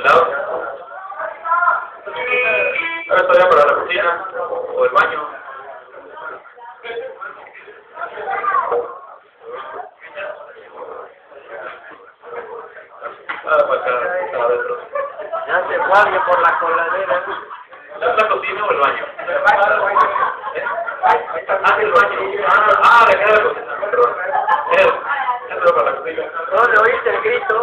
el lado. Para la cocina o el baño. Nada para acá, para adentro. Ya se guardia por la coladera. ¿Es la cocina o el baño? El baño. Ah, ah, ah, la cocina. La cocina. Le oíste el grito.